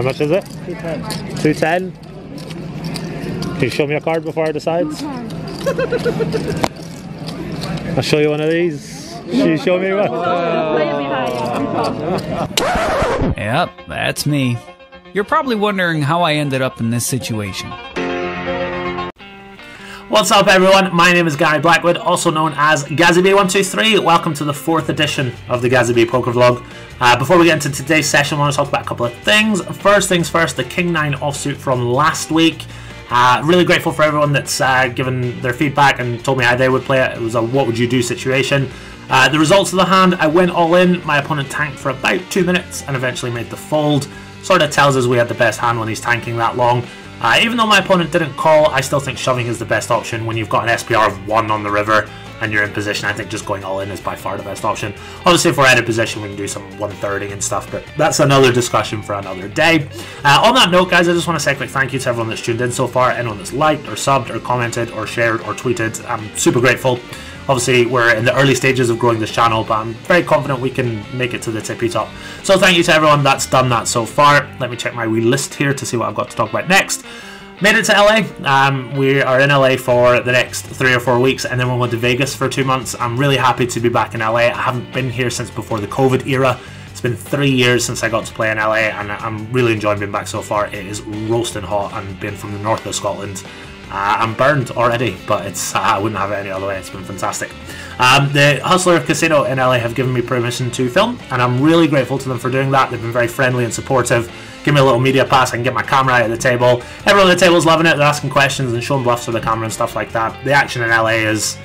How much is it? 210. 210. Can you show me a card before I decide? I'll show you one of these. Can you show me one? Yep, that's me. You're probably wondering how I ended up in this situation. What's up, everyone? My name is Gary Blackwood, also known as GazzyB123. Welcome to the fourth edition of the GazzyB Poker Vlog. Uh, before we get into today's session, I want to talk about a couple of things. First things first, the King 9 offsuit from last week. Uh, really grateful for everyone that's uh, given their feedback and told me how they would play it. It was a what would you do situation. Uh, the results of the hand, I went all in. My opponent tanked for about two minutes and eventually made the fold. Sort of tells us we had the best hand when he's tanking that long. Uh, even though my opponent didn't call, I still think shoving is the best option when you've got an SPR of 1 on the river and you're in position. I think just going all in is by far the best option. Obviously, if we're out of position, we can do some 130 and stuff, but that's another discussion for another day. Uh, on that note, guys, I just want to say a quick thank you to everyone that's tuned in so far, anyone that's liked or subbed or commented or shared or tweeted. I'm super grateful. Obviously, we're in the early stages of growing this channel, but I'm very confident we can make it to the tippy top. So thank you to everyone that's done that so far. Let me check my wee list here to see what I've got to talk about next. Made it to LA. Um, we are in LA for the next three or four weeks, and then we're going to Vegas for two months. I'm really happy to be back in LA. I haven't been here since before the COVID era. It's been three years since I got to play in LA, and I'm really enjoying being back so far. It is roasting hot, and being from the north of Scotland, uh, I'm burned already, but it's uh, I wouldn't have it any other way. It's been fantastic. Um, the Hustler Casino in LA have given me permission to film, and I'm really grateful to them for doing that. They've been very friendly and supportive. Give me a little media pass, I can get my camera out at the table. Everyone at the table is loving it. They're asking questions and showing bluffs to the camera and stuff like that. The action in LA is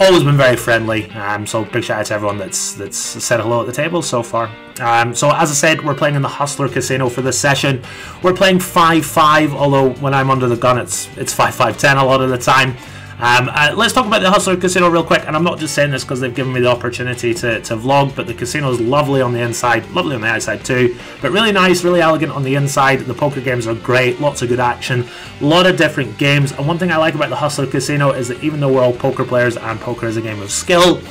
always been very friendly. Um, so big shout out to everyone that's that's said hello at the table so far. Um, so as I said, we're playing in the Hustler Casino for this session. We're playing 5-5, although when I'm under the gun, it's it's 5-5-10 a lot of the time. Um, uh, let's talk about the Hustler Casino real quick, and I'm not just saying this because they've given me the opportunity to, to vlog, but the casino is lovely on the inside, lovely on the outside too, but really nice, really elegant on the inside. The poker games are great, lots of good action, a lot of different games, and one thing I like about the Hustler Casino is that even though we're all poker players and poker is a game of skill,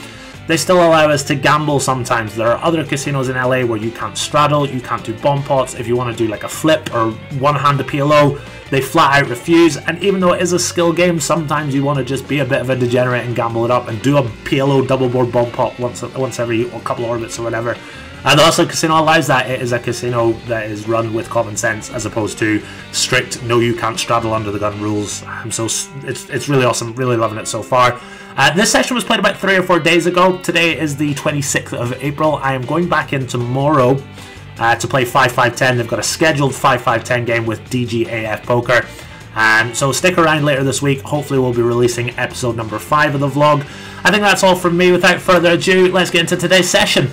they still allow us to gamble sometimes. There are other casinos in LA where you can't straddle, you can't do bomb pots. If you want to do like a flip or one hand a PLO, they flat out refuse. And even though it is a skill game, sometimes you want to just be a bit of a degenerate and gamble it up and do a PLO double board bomb pot once once every couple of orbits or whatever. And also, casino allows that. It is a casino that is run with common sense as opposed to strict no, you can't straddle under the gun rules. Um, so it's it's really awesome. Really loving it so far. Uh, this session was played about three or four days ago. Today is the 26th of April. I am going back in tomorrow uh, to play 5-5-10. They've got a scheduled 5-5-10 game with DGAF Poker. Um, so stick around later this week. Hopefully we'll be releasing episode number 5 of the vlog. I think that's all from me. Without further ado, let's get into today's session.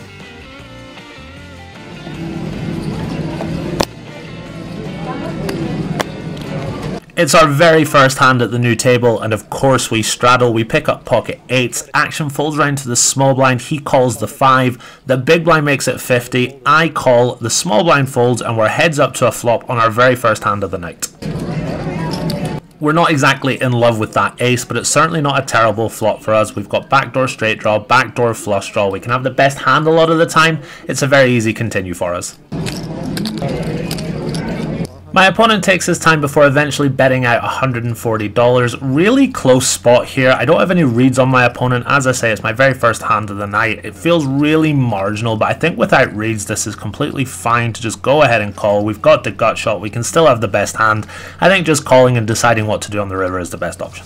It's our very first hand at the new table, and of course we straddle, we pick up pocket 8s, action folds round to the small blind, he calls the 5, the big blind makes it 50, I call, the small blind folds, and we're heads up to a flop on our very first hand of the night. We're not exactly in love with that ace, but it's certainly not a terrible flop for us. We've got backdoor straight draw, backdoor flush draw, we can have the best hand a lot of the time, it's a very easy continue for us. My opponent takes his time before eventually betting out $140. Really close spot here. I don't have any reads on my opponent. As I say, it's my very first hand of the night. It feels really marginal, but I think without reads, this is completely fine to just go ahead and call. We've got the gut shot. We can still have the best hand. I think just calling and deciding what to do on the river is the best option.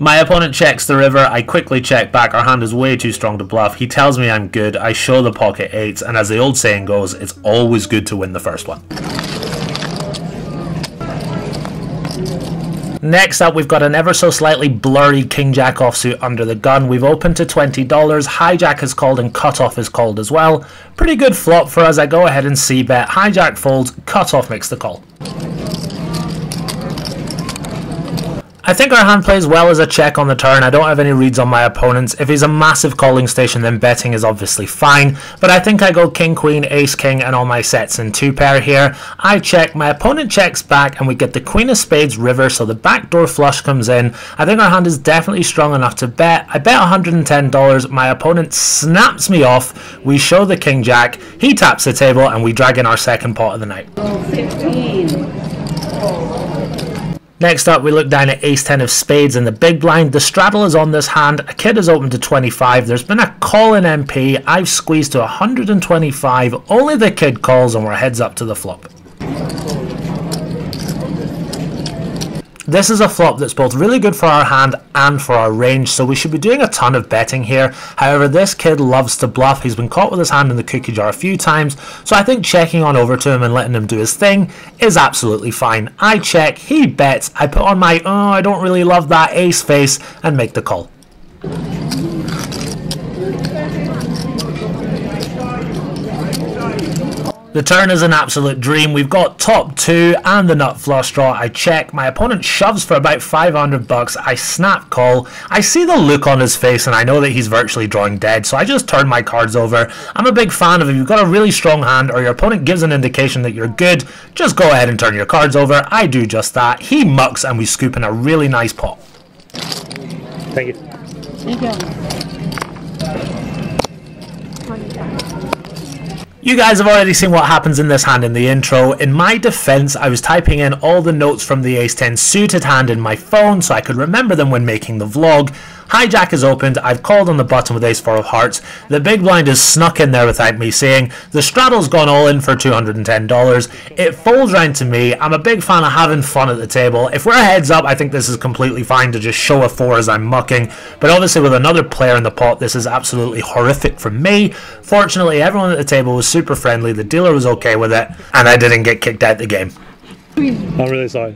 My opponent checks the river, I quickly check back, our hand is way too strong to bluff. He tells me I'm good, I show the pocket 8s, and as the old saying goes, it's always good to win the first one. Next up, we've got an ever so slightly blurry King Jack offsuit under the gun. We've opened to $20. Hijack is called and Cutoff is called as well. Pretty good flop for us. I go ahead and c-bet. Hijack folds, Cutoff makes the call. I think our hand plays well as a check on the turn. I don't have any reads on my opponents. If he's a massive calling station, then betting is obviously fine. But I think I go king, queen, ace, king, and all my sets in two pair here. I check, my opponent checks back, and we get the queen of spades river, so the backdoor flush comes in. I think our hand is definitely strong enough to bet. I bet $110. My opponent snaps me off. We show the king jack. He taps the table, and we drag in our second pot of the night. 15. Next up, we look down at ace 10 of spades in the big blind. The straddle is on this hand. A kid is open to 25. There's been a call in MP. I've squeezed to 125. Only the kid calls and we're heads up to the flop. This is a flop that's both really good for our hand and for our range, so we should be doing a ton of betting here. However, this kid loves to bluff. He's been caught with his hand in the cookie jar a few times, so I think checking on over to him and letting him do his thing is absolutely fine. I check, he bets, I put on my, oh, I don't really love that ace face, and make the call. The turn is an absolute dream. We've got top two and the nut flush draw. I check. My opponent shoves for about 500 bucks. I snap call. I see the look on his face and I know that he's virtually drawing dead. So I just turn my cards over. I'm a big fan of if you've got a really strong hand or your opponent gives an indication that you're good, just go ahead and turn your cards over. I do just that. He mucks and we scoop in a really nice pot. Thank you. Thank you. You guys have already seen what happens in this hand in the intro. In my defense, I was typing in all the notes from the ace 10 suited hand in my phone so I could remember them when making the vlog. Hijack is opened, I've called on the button with ace 4 of hearts, the big blind is snuck in there without me seeing, the straddle's gone all in for $210, it folds round to me, I'm a big fan of having fun at the table, if we're heads up I think this is completely fine to just show a 4 as I'm mucking, but obviously with another player in the pot this is absolutely horrific for me. Fortunately everyone at the table was super friendly, the dealer was okay with it, and I didn't get kicked out of the game. I'm really sorry.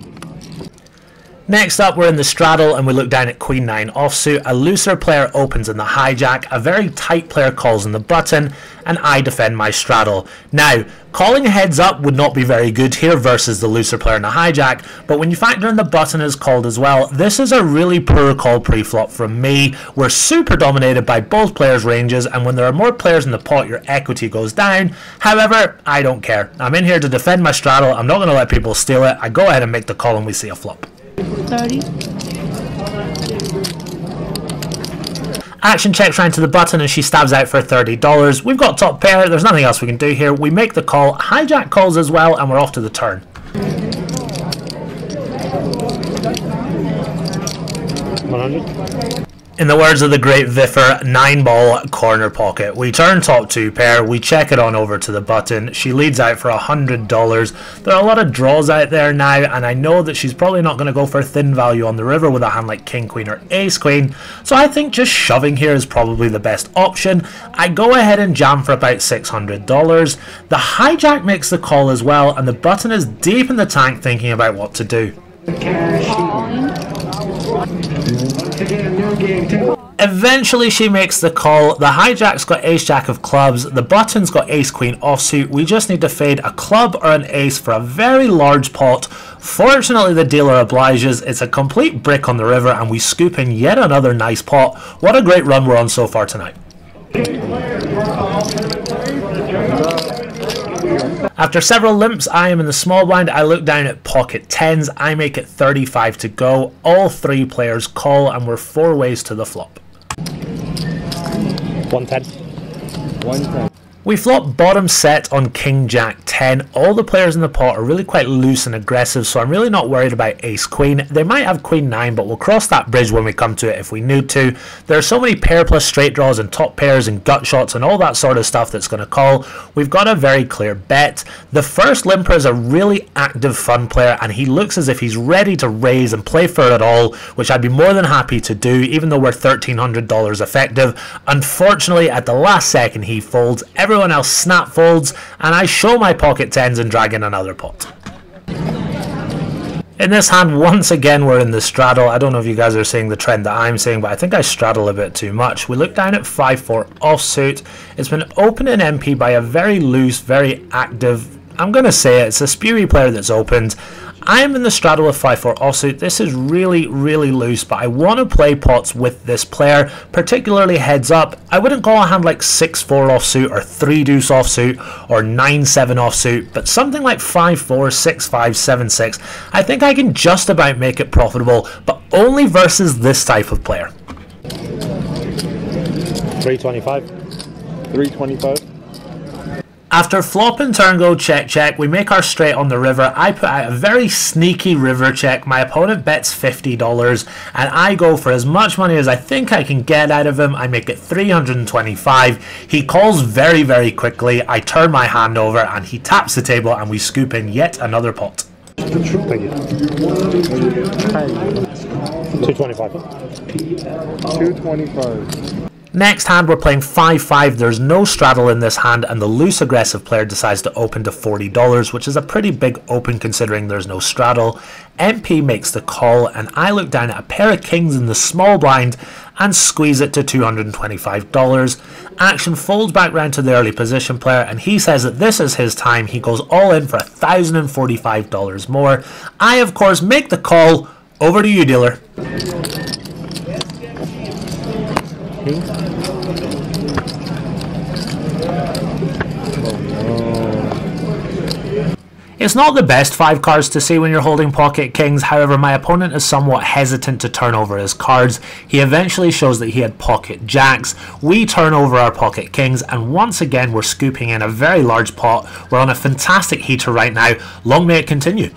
Next up, we're in the straddle and we look down at Queen 9 offsuit. A looser player opens in the hijack, a very tight player calls in the button, and I defend my straddle. Now, calling heads up would not be very good here versus the looser player in the hijack, but when you factor in the button is called as well, this is a really poor call pre-flop from me. We're super dominated by both players' ranges, and when there are more players in the pot, your equity goes down. However, I don't care. I'm in here to defend my straddle. I'm not going to let people steal it. I go ahead and make the call and we see a flop. 30. Action checks round to the button and she stabs out for $30. We've got top pair, there's nothing else we can do here. We make the call, hijack calls as well, and we're off to the turn. 100. In the words of the great Viffer, nine ball corner pocket. We turn top two pair, we check it on over to the button. She leads out for a hundred dollars. There are a lot of draws out there now, and I know that she's probably not going to go for thin value on the river with a hand like King Queen or Ace Queen. So I think just shoving here is probably the best option. I go ahead and jam for about six hundred dollars. The hijack makes the call as well, and the button is deep in the tank thinking about what to do. Eventually, she makes the call. The hijack's got ace jack of clubs. The button's got ace queen offsuit. We just need to fade a club or an ace for a very large pot. Fortunately, the dealer obliges. It's a complete brick on the river, and we scoop in yet another nice pot. What a great run we're on so far tonight. After several limps, I am in the small blind. I look down at pocket tens. I make it 35 to go. All three players call, and we're four ways to the flop. 110. We flop bottom set on King Jack 10. All the players in the pot are really quite loose and aggressive, so I'm really not worried about Ace Queen. They might have Queen 9, but we'll cross that bridge when we come to it if we need to. There are so many pair plus straight draws and top pairs and gut shots and all that sort of stuff that's going to call. We've got a very clear bet. The first limper is a really active, fun player, and he looks as if he's ready to raise and play for it all, which I'd be more than happy to do, even though we're $1,300 effective. Unfortunately, at the last second, he folds. Everyone else snap folds, and I show my pocket tens and drag in another pot. In this hand, once again, we're in the straddle. I don't know if you guys are seeing the trend that I'm seeing, but I think I straddle a bit too much. We look down at 5-4 offsuit. It's been opened in MP by a very loose, very active, I'm going to say it, it's a spewy player that's opened. I am in the straddle with 5-4 offsuit. This is really, really loose, but I want to play pots with this player, particularly heads up. I wouldn't call a hand like 6-4 offsuit or 3 deuce offsuit or 9-7 offsuit, but something like 5-4, 6-5, 7-6. I think I can just about make it profitable, but only versus this type of player. 325. 325. After flop and turn go check check, we make our straight on the river. I put out a very sneaky river check. My opponent bets $50 and I go for as much money as I think I can get out of him. I make it 325. He calls very, very quickly. I turn my hand over and he taps the table and we scoop in yet another pot. Thank you. 225. 225. Next hand, we're playing 5-5. There's no straddle in this hand, and the loose aggressive player decides to open to $40, which is a pretty big open considering there's no straddle. MP makes the call, and I look down at a pair of kings in the small blind and squeeze it to $225. Action folds back round to the early position player, and he says that this is his time. He goes all in for $1,045 more. I, of course, make the call. Over to you, dealer. It's not the best five cards to see when you're holding pocket kings, however my opponent is somewhat hesitant to turn over his cards. He eventually shows that he had pocket jacks, we turn over our pocket kings and once again we're scooping in a very large pot. We're on a fantastic heater right now, long may it continue.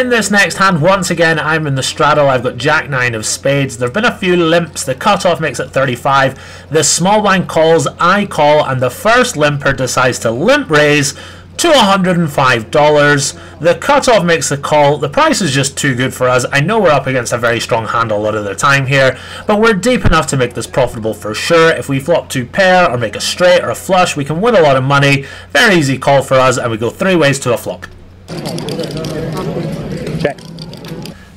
In this next hand, once again, I'm in the straddle. I've got Jack 9 of spades. There have been a few limps. The cutoff makes it 35. The small blind calls, I call, and the first limper decides to limp raise to $105. The cutoff makes the call. The price is just too good for us. I know we're up against a very strong hand a lot of the time here, but we're deep enough to make this profitable for sure. If we flop two pair or make a straight or a flush, we can win a lot of money. Very easy call for us, and we go three ways to a flop. Check.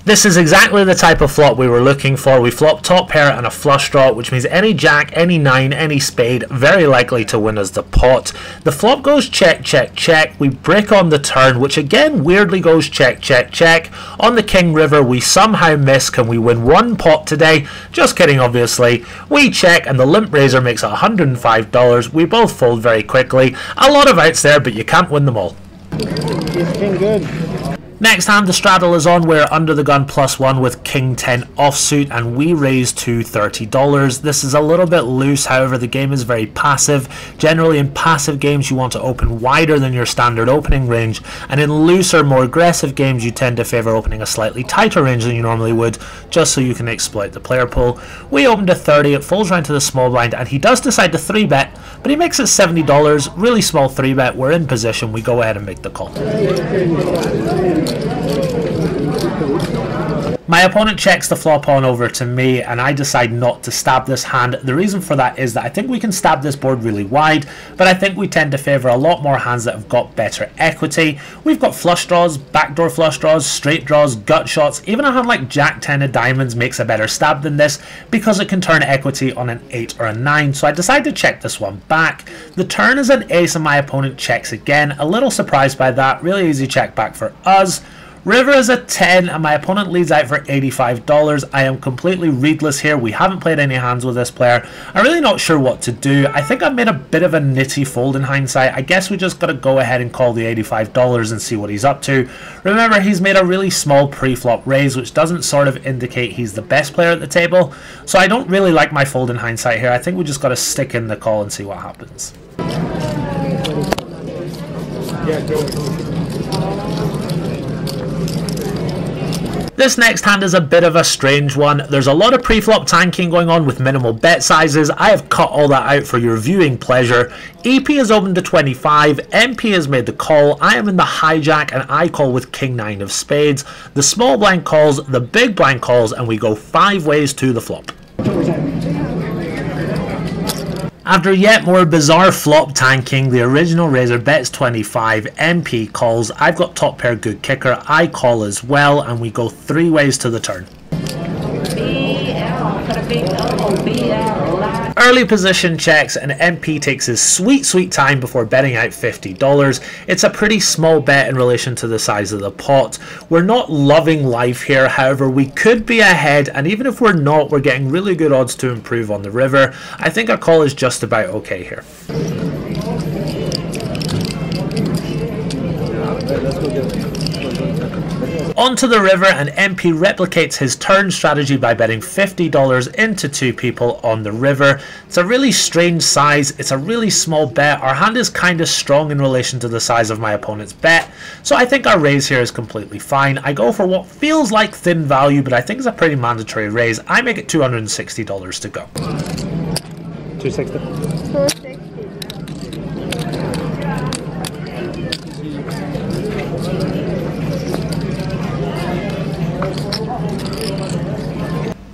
This is exactly the type of flop we were looking for. We flop top pair and a flush draw, which means any jack, any nine, any spade, very likely to win us the pot. The flop goes check, check, check. We break on the turn, which again weirdly goes check, check, check. On the king river, we somehow miss. Can we win one pot today? Just kidding, obviously. We check, and the limp raiser makes it $105. We both fold very quickly. A lot of outs there, but you can't win them all. It's been good. Next hand, the straddle is on. We're under the gun plus one with King 10 offsuit, and we raise to $30. This is a little bit loose, however, the game is very passive. Generally, in passive games, you want to open wider than your standard opening range, and in looser, more aggressive games, you tend to favor opening a slightly tighter range than you normally would, just so you can exploit the player pool. We open to 30, it falls round to the small blind, and he does decide to 3 bet, but he makes it $70. Really small 3 bet. We're in position. We go ahead and make the call. Thank you. My opponent checks the flop on over to me and I decide not to stab this hand. The reason for that is that I think we can stab this board really wide, but I think we tend to favour a lot more hands that have got better equity. We've got flush draws, backdoor flush draws, straight draws, gut shots. Even a hand like Jack 10 of diamonds makes a better stab than this because it can turn equity on an 8 or a 9, so I decide to check this one back. The turn is an ace and my opponent checks again. A little surprised by that, really easy check back for us. River is a 10 and my opponent leads out for $85. I am completely readless here. We haven't played any hands with this player. I'm really not sure what to do. I think I've made a bit of a nitty fold in hindsight. I guess we just got to go ahead and call the $85 and see what he's up to. Remember, he's made a really small pre-flop raise, which doesn't sort of indicate he's the best player at the table. So I don't really like my fold in hindsight here. I think we just got to stick in the call and see what happens. Yeah, go. This next hand is a bit of a strange one. There's a lot of pre-flop tanking going on with minimal bet sizes. I have cut all that out for your viewing pleasure. EP is open to 25, MP has made the call, I am in the hijack and I call with King 9 of spades. The small blind calls, the big blind calls and we go 5 ways to the flop. After yet more bizarre flop tanking, the original raiser bets 25, MP calls, I've got top pair good kicker, I call as well, and we go three ways to the turn. BL. Early position checks and MP takes his sweet, sweet time before betting out $50. It's a pretty small bet in relation to the size of the pot. We're not loving life here, however, we could be ahead, and even if we're not, we're getting really good odds to improve on the river. I think our call is just about okay here. Onto the river, and MP replicates his turn strategy by betting $50 into two people on the river. It's a really strange size, it's a really small bet. Our hand is kind of strong in relation to the size of my opponent's bet, so I think our raise here is completely fine. I go for what feels like thin value, but I think it's a pretty mandatory raise. I make it $260 to go. 260.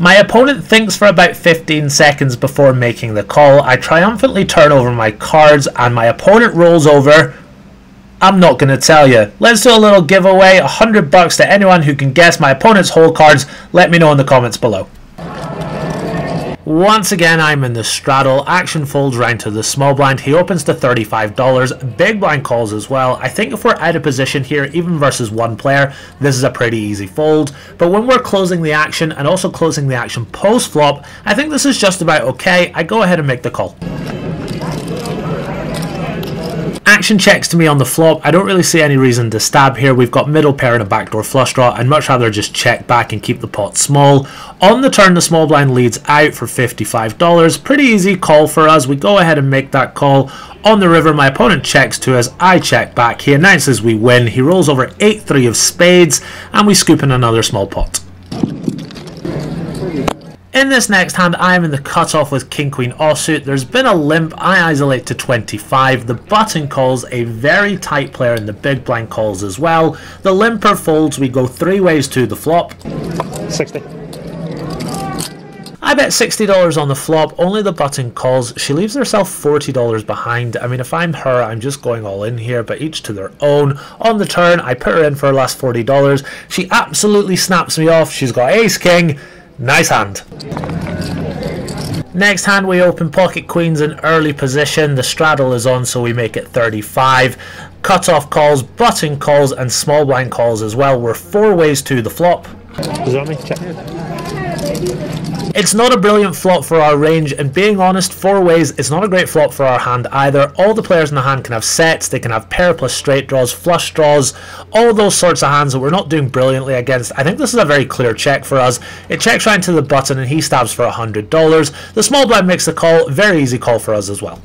My opponent thinks for about 15 seconds before making the call. I triumphantly turn over my cards and my opponent rolls over. I'm not going to tell you. Let's do a little giveaway, 100 bucks to anyone who can guess my opponent's whole cards. Let me know in the comments below. Once again, I'm in the straddle. Action folds round to the small blind. He opens to $35. Big blind calls as well. I think if we're out of position here, even versus one player, this is a pretty easy fold. But when we're closing the action and also closing the action post flop, I think this is just about okay. I go ahead and make the call. Action checks to me on the flop. I don't really see any reason to stab here. We've got middle pair and a backdoor flush draw. I'd much rather just check back and keep the pot small. On the turn, the small blind leads out for $55. Pretty easy call for us. We go ahead and make that call. On the river, my opponent checks to us. I check back. He announces we win. He rolls over 8-3 of spades, and we scoop in another small pot. In this next hand, I am in the cutoff with King Queen offsuit. There's been a limp. I isolate to 25. The button calls a very tight player and the big blind calls as well. The limper folds. We go three ways to the flop. 60. I bet $60 on the flop, only the button calls. She leaves herself $40 behind. I mean, if I'm her, I'm just going all in here, but each to their own. On the turn, I put her in for her last $40. She absolutely snaps me off. She's got ace king. Nice hand. Next hand we open pocket queens in early position. The straddle is on so we make it 35. Cut off calls, button calls and small blind calls as well. We're four ways to the flop. Is that? Check. It's not a brilliant flop for our range, and being honest, four ways, it's not a great flop for our hand either. All the players in the hand can have sets, they can have pair plus straight draws, flush draws, all those sorts of hands that we're not doing brilliantly against. I think this is a very clear check for us. It checks right into the button and he stabs for $100. The small blind makes the call, very easy call for us as well.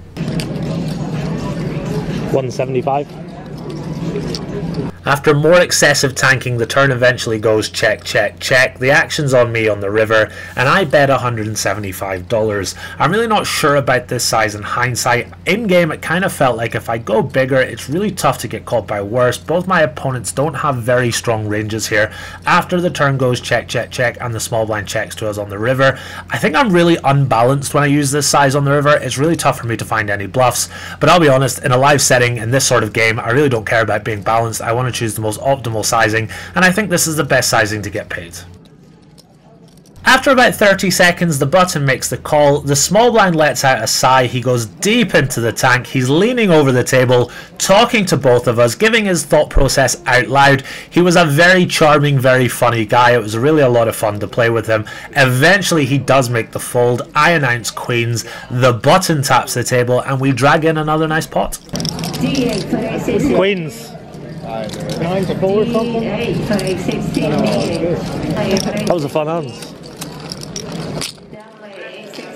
175. After more excessive tanking, the turn eventually goes check, check, check. The action's on me on the river, and I bet $175. I'm really not sure about this size in hindsight. In game, it kind of felt like if I go bigger, it's really tough to get caught by worse. Both my opponents don't have very strong ranges here. After the turn goes check, check, check, and the small blind checks to us on the river, I think I'm really unbalanced when I use this size on the river. It's really tough for me to find any bluffs, but I'll be honest, in a live setting, in this sort of game, I really don't care about being balanced. I want to choose the most optimal sizing, and I think this is the best sizing to get paid. After about 30 seconds, the button makes the call. The small blind lets out a sigh. He goes deep into the tank. He's leaning over the table, talking to both of us, giving his thought process out loud. He was a very charming, very funny guy. It was really a lot of fun to play with him. Eventually, he does make the fold. I announce queens. The button taps the table, and we drag in another nice pot. Queens. Nine to four or something? That was a fun hand.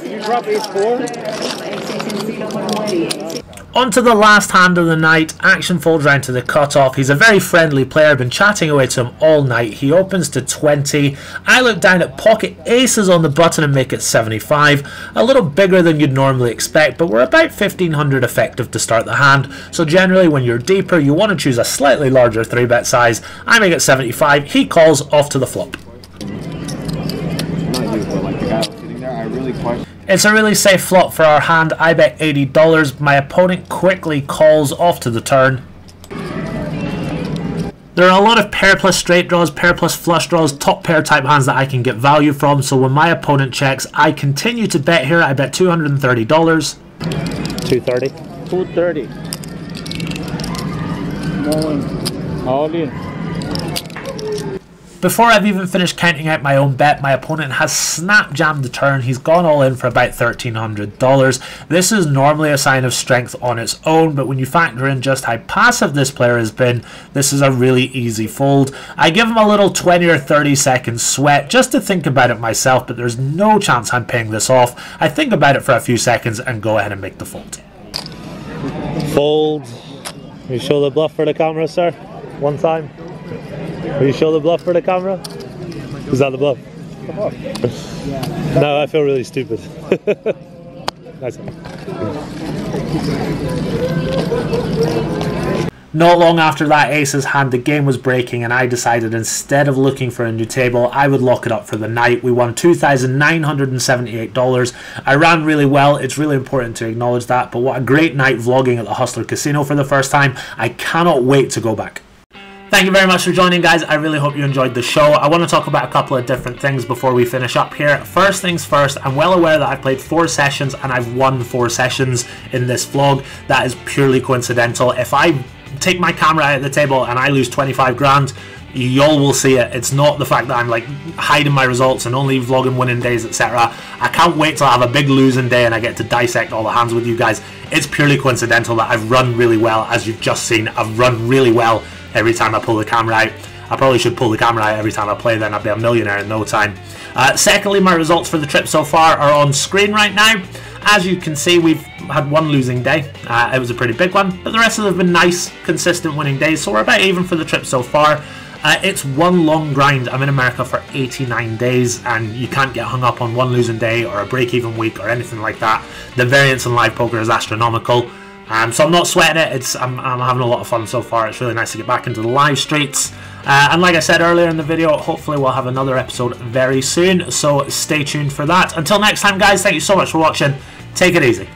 You drop ace four? On to the last hand of the night. Action folds round to the cutoff. He's a very friendly player. I've been chatting away to him all night. He opens to 20. I look down at pocket aces on the button and make it 75. A little bigger than you'd normally expect, but we're about 1500 effective to start the hand. So generally, when you're deeper, you want to choose a slightly larger 3-bet size. I make it 75. He calls off to the flop. Not you, but like the guy was sitting there, I really question. It's a really safe flop for our hand. I bet $80. My opponent quickly calls off to the turn. There are a lot of pair plus straight draws, pair plus flush draws, top pair type hands that I can get value from. So when my opponent checks, I continue to bet here. I bet $230. 230. 230. Going all in. Before I've even finished counting out my own bet, my opponent has snap jammed the turn. He's gone all in for about $1,300. This is normally a sign of strength on its own, but when you factor in just how passive this player has been, this is a really easy fold. I give him a little 20 or 30 second sweat just to think about it myself, but there's no chance I'm paying this off. I think about it for a few seconds and go ahead and make the fold. Fold. You show the bluff for the camera, sir? One time. Will you show the bluff for the camera? Is that the bluff? no, I feel really stupid. nice. Not long after that ace's hand, the game was breaking, and I decided instead of looking for a new table, I would lock it up for the night. We won $2,978. I ran really well. It's really important to acknowledge that, but what a great night vlogging at the Hustler Casino for the first time. I cannot wait to go back. Thank you very much for joining, guys. I really hope you enjoyed the show. I want to talk about a couple of different things before we finish up here. First things first, I'm well aware that I've played four sessions and I've won four sessions in this vlog. That is purely coincidental. If I take my camera out of the table and I lose 25 grand, y'all will see it. It's not the fact that I'm like hiding my results and only vlogging winning days, etc. I can't wait till I have a big losing day and I get to dissect all the hands with you guys. It's purely coincidental that I've run really well, as you've just seen. I've run really well every time I pull the camera out. I probably should pull the camera out every time I play, then I'd be a millionaire in no time. Uh, secondly, my results for the trip so far are on screen right now. As you can see, we've had one losing day. Uh, it was a pretty big one, but the rest of them have been nice, consistent winning days, so we're about even for the trip so far. Uh, it's one long grind. I'm in America for 89 days, and you can't get hung up on one losing day or a break even week or anything like that. The variance in live poker is astronomical. Um, so I'm not sweating it. It's I'm, I'm, having a lot of fun so far. It's really nice to get back into the live streets. Uh, and like I said earlier in the video, hopefully we'll have another episode very soon. So stay tuned for that. Until next time, guys. Thank you so much for watching. Take it easy.